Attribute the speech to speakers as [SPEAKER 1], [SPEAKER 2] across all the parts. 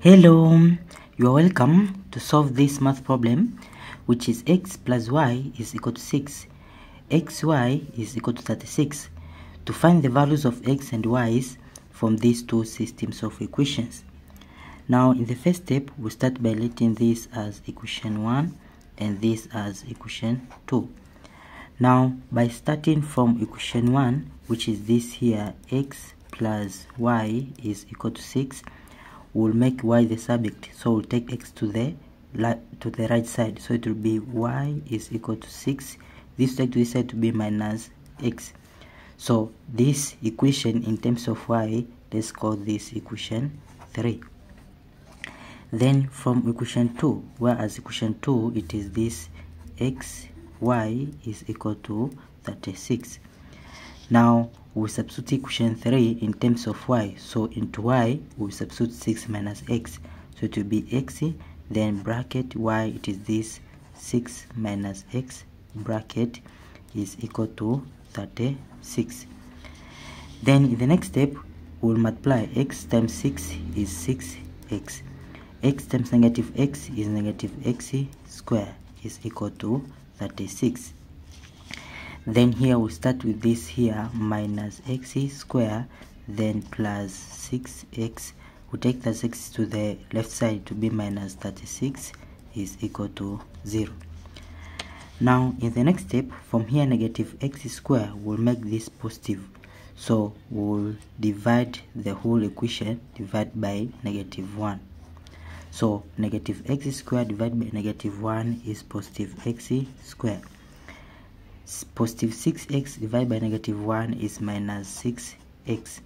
[SPEAKER 1] Hello, you are welcome to solve this math problem which is x plus y is equal to 6. xy is equal to 36. To find the values of x and y's from these two systems of equations. Now in the first step we start by letting this as equation 1 and this as equation 2. Now by starting from equation 1 which is this here x plus y is equal to 6 we'll make y the subject so we'll take x to the to the right side. So it will be y is equal to 6 this take to this side to be minus x. So this equation in terms of y let's call this equation 3 then from equation 2 whereas equation 2 it is this x y is equal to 36 now we substitute equation 3 in terms of y. So into y we substitute 6 minus x. So it will be x then bracket y it is this 6 minus x bracket is equal to 36 then in the next step we'll multiply x times 6 is 6x x. Times negative x is negative x square is equal to 36 then here we start with this here minus x square then plus 6x we take the 6 to the left side to be minus 36 is equal to 0 now in the next step from here negative x square will make this positive. So we'll divide the whole equation divide by negative 1 so negative x square divided by negative 1 is positive x square positive 6x divided by negative 1 is minus 6x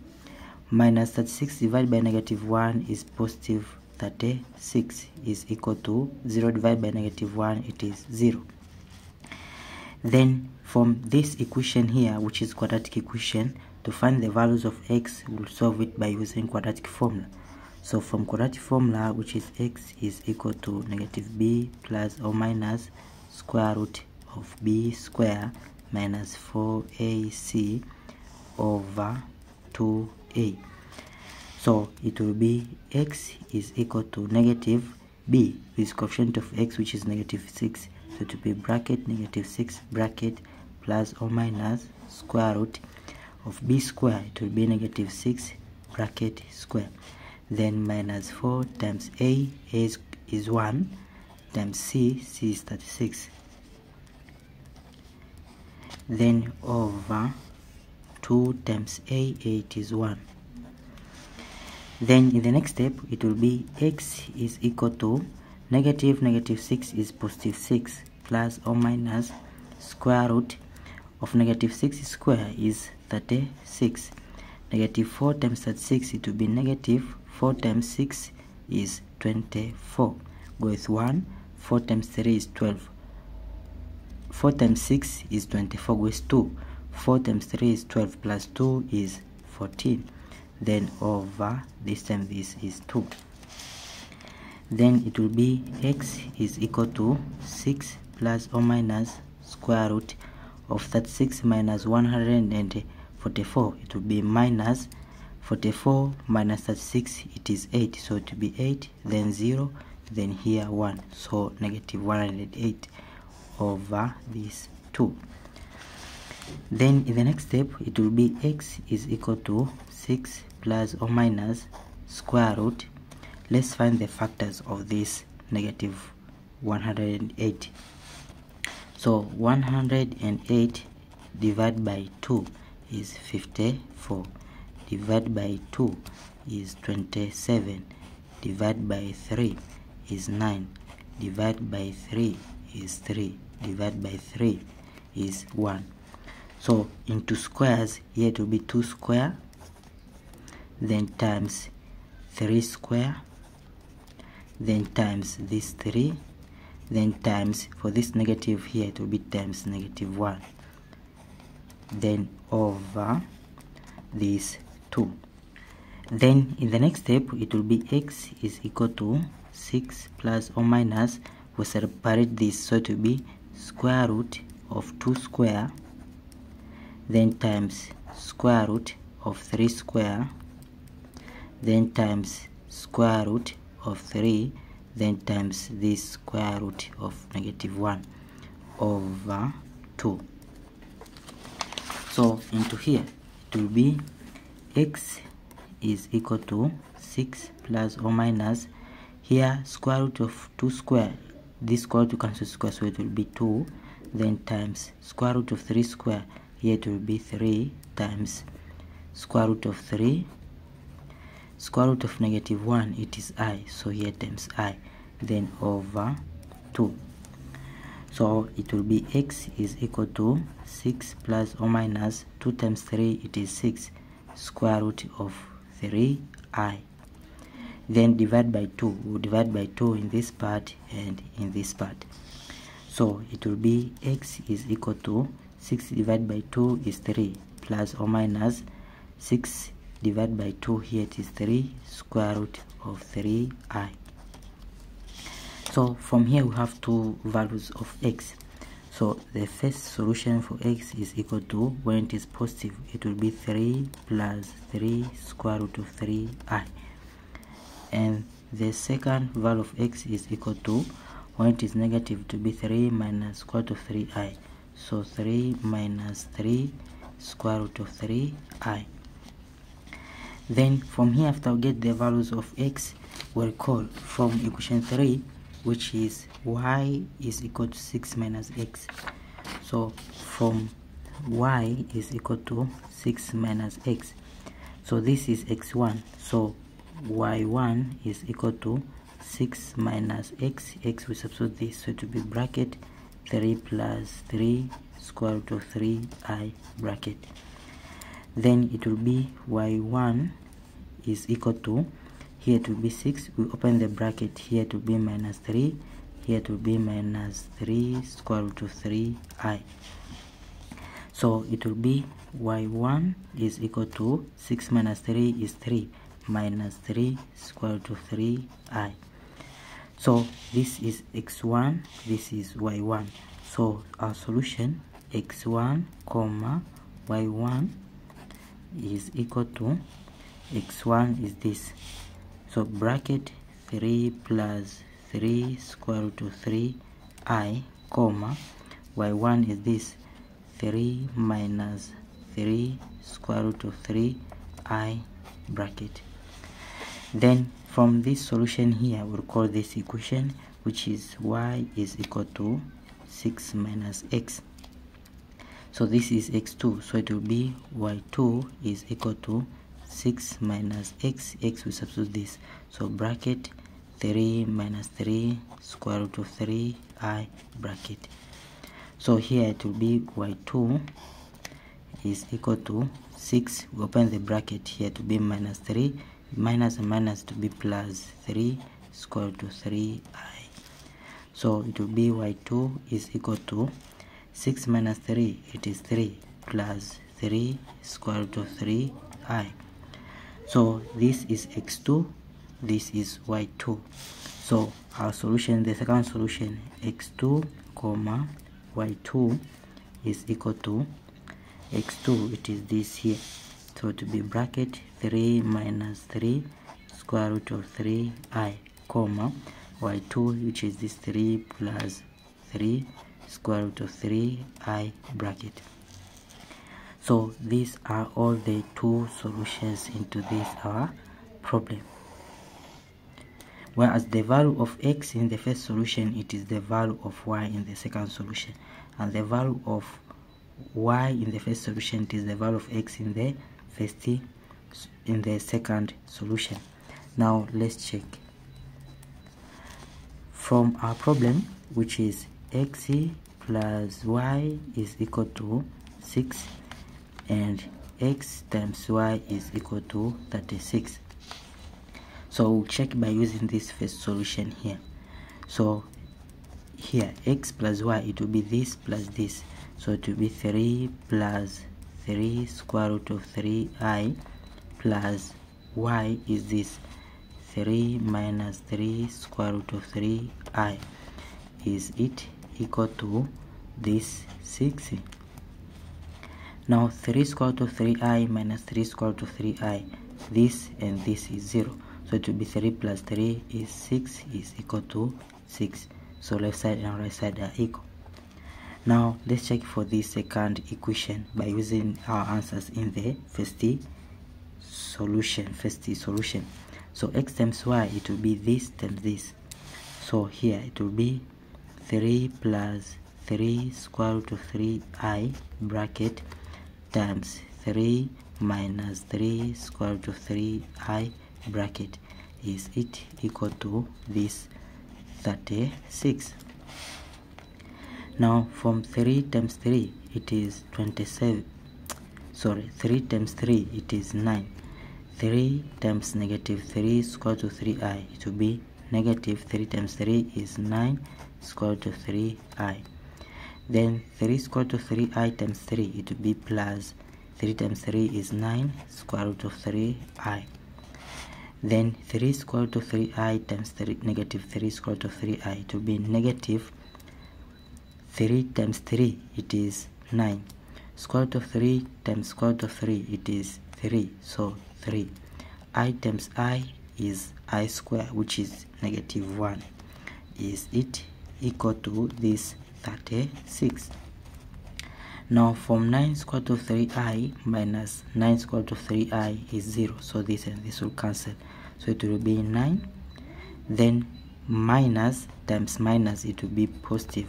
[SPEAKER 1] minus 36 divided by negative 1 is positive 36 is equal to 0 divided by negative 1 it is 0 then from this equation here which is quadratic equation to find the values of x we'll solve it by using quadratic formula. So from quadratic formula which is x is equal to negative b plus or minus square root of b square minus 4ac over 2a. So it will be x is equal to negative b with coefficient of x which is negative 6. So to be bracket negative 6 bracket plus or minus square root of b square it will be negative 6 bracket square then minus 4 times a, a is, is 1 times c, c is 36 then over 2 times a 8 is 1 then in the next step it will be x is equal to negative negative 6 is positive 6 plus or minus square root of negative 6 square is 36 negative 4 times 36 it will be negative 4 times 6 is 24 go with 1 4 times 3 is 12 4 times 6 is 24 goes 2 4 times 3 is 12 plus 2 is 14 then over this time this is 2 then it will be x is equal to 6 plus or minus square root of 36 minus 144 it will be minus 44 minus 36 it is 8 so it will be 8 then 0 then here 1 so negative 108 over these 2 then in the next step it will be x is equal to 6 plus or minus square root. Let's find the factors of this negative 108 so 108 divided by 2 is 54 divided by 2 is 27 divided by 3 is 9 divided by 3 is 3 divided by 3 is 1 so into squares here it will be 2 square then times 3 square then times this 3 then times for this negative here it will be times negative 1 then over this 2 then in the next step it will be x is equal to 6 plus or minus we separate this so it will be square root of 2 square then times square root of 3 square then times square root of 3 then times this square root of negative 1 over 2 so into here it will be x is equal to 6 plus or minus here square root of 2 square this square root cancel square so it will be 2 then times square root of 3 square here it will be 3 times square root of 3 square root of negative 1 it is i so here times i then over 2 so it will be x is equal to 6 plus or minus 2 times 3 it is 6 square root of 3i then divide by 2 we'll divide by 2 in this part and in this part. So it will be x is equal to 6 divided by 2 is 3 plus or minus 6 divided by 2 here it is 3 square root of 3i so from here we have two values of x. So the first solution for x is equal to when it is positive it will be 3 plus 3 square root of 3i and the second value of x is equal to when it is negative to be 3 minus square root of 3i so 3 minus 3 square root of 3i then from here after we get the values of x we recall from equation 3 which is y is equal to 6 minus x. So from y is equal to 6 minus x. So this is x1 so y1 is equal to 6 minus x. X we substitute this so to be bracket 3 plus 3 square root of 3 i bracket. Then it will be y1 is equal to here to be 6 we open the bracket here to be minus 3 here to be minus 3 square root of 3 i. So it will be y1 is equal to 6 minus 3 is 3 minus 3 square root of 3 i. So this is x1 this is y1 so our solution x1 comma y1 is equal to x1 is this. So bracket 3 plus 3 square root of 3 i comma y1 is this. 3 minus 3 square root of 3 i bracket then from this solution here we'll call this equation which is y is equal to 6 minus x. So this is x2 so it will be y2 is equal to 6 minus x x we substitute this. So bracket 3 minus 3 square root of 3 i bracket. So here it will be y2 is equal to 6 we open the bracket here to be minus 3 minus and minus to be plus 3 square root of 3 i. So it will be y2 is equal to 6 minus 3 it is 3 plus 3 square root of 3 i. So this is x2 this is y2 so our solution the second solution x2 comma y2 is equal to x2 it is this here so to be bracket 3 minus 3 square root of 3 i comma y2 which is this 3 plus 3 square root of 3 i bracket. So these are all the two solutions into this our problem. Whereas the value of x in the first solution it is the value of y in the second solution. And the value of y in the first solution it is the value of x in the first in the second solution. Now let's check. From our problem which is x plus y is equal to 6 and x times y is equal to 36 so we'll check by using this first solution here. So here x plus y it will be this plus this. So it will be 3 plus 3 square root of 3i plus y is this 3 minus 3 square root of 3i is it equal to this 6 now 3 square root of 3i minus 3 square root of 3i this and this is 0 so it will be 3 plus 3 is 6 is equal to 6 so left side and right side are equal now let's check for the second equation by using our answers in the first solution first solution. So x times y it will be this times this. So here it will be 3 plus 3 square root of 3i bracket times 3 minus 3 square root of 3i bracket. Is it equal to this 36 now from 3 times 3 it is 27 sorry 3 times 3 it is 9 3 times negative 3 square of 3i it will be negative 3 times 3 is 9 square root of 3i then 3 square of 3i times 3 it will be plus 3 times 3 is 9 square root of 3i then 3 square root of 3i times 3 negative 3 square root of 3i it be negative 3 times 3 it is 9 square root of 3 times square root of 3 it is 3 so 3 i times i is i square which is negative 1 is it equal to this 36 now from 9 square root of 3i minus 9 square root of 3i is 0 so this and this will cancel. So it will be 9 then minus times minus it will be positive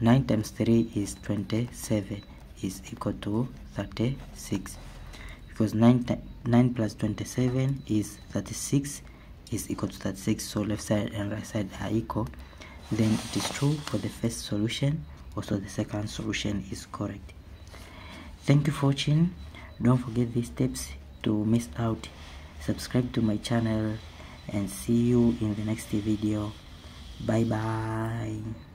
[SPEAKER 1] 9 times 3 is 27 is equal to 36 because 9, 9 plus 27 is 36 is equal to 36 so left side and right side are equal. Then it is true for the first solution. Also the second solution is correct. Thank you for watching. Don't forget these tips to miss out. Subscribe to my channel and see you in the next video. Bye bye